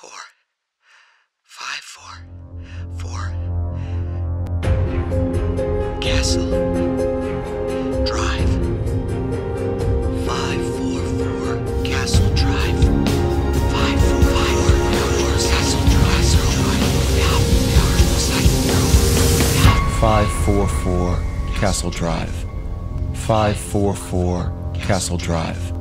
four, five, four, four. Castle Drive. Five, four, four. Castle Drive. Five, four, five, four. Castle Drive. 544 Castle Drive. 544 Castle Drive.